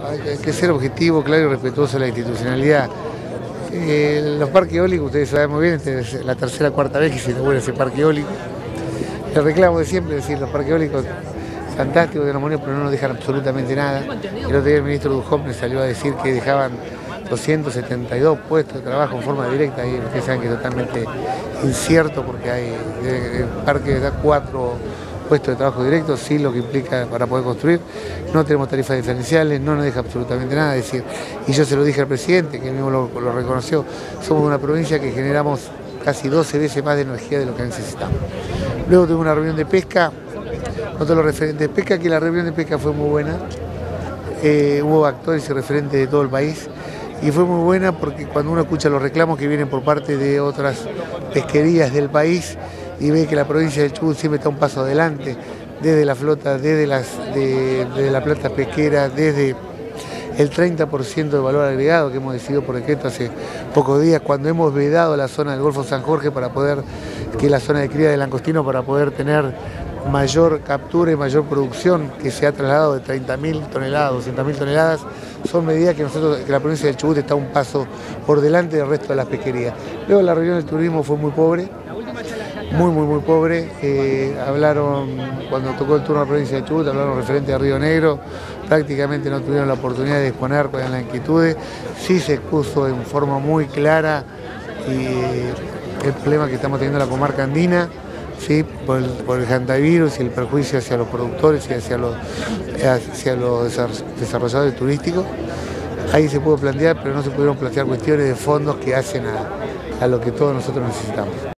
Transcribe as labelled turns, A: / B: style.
A: Hay que ser objetivo, claro y respetuoso de la institucionalidad. Eh, los parques eólicos, ustedes saben muy bien, es la tercera o cuarta vez que se inaugura ese parque eólico. El reclamo de siempre es decir, los parques eólicos fantásticos de moneda, pero no nos dejan absolutamente nada. El otro día el ministro Dujón salió a decir que dejaban 272 puestos de trabajo en forma directa y ustedes saben que es totalmente incierto porque hay, el parque da cuatro puestos de trabajo directo, sí lo que implica para poder construir. No tenemos tarifas diferenciales, no nos deja absolutamente nada. Decir, y yo se lo dije al presidente, que mismo lo, reconoció, somos una provincia que generamos casi 12 veces más de energía de lo que necesitamos. Luego tuve una reunión de pesca, otro los referentes de pesca, que la reunión de pesca fue muy buena. Eh, hubo actores y referentes de todo el país y fue muy buena porque cuando uno escucha los reclamos que vienen por parte de otras pesquerías del país, y ve que la provincia del Chubut siempre está un paso adelante, desde la flota, desde, las, de, la plata pesquera, desde el 30% de valor agregado que hemos decidido por decreto hace pocos días, cuando hemos vedado la zona del Golfo San Jorge para poder, que es la zona de cría del langostino, para poder tener mayor captura y mayor producción que se ha trasladado de 30.000 toneladas, 200.000 toneladas, son medidas que nosotros, que la provincia del Chubut está un paso por delante del resto de las pesquerías. Luego la reunión del turismo fue muy pobre, muy, muy, muy pobre. Eh, hablaron, cuando tocó el turno a la provincia de Chubut, hablaron referente a Río Negro, prácticamente no tuvieron la oportunidad de exponer con las inquietudes. Sí se expuso en forma muy clara y el problema que estamos teniendo en la comarca andina. ¿sí? por, el, por y el perjuicio hacia los productores y hacia los, hacia los desarrolladores turísticos. Ahí se pudo plantear, pero no se pudieron plantear cuestiones de fondos que hacen a lo que todos nosotros necesitamos.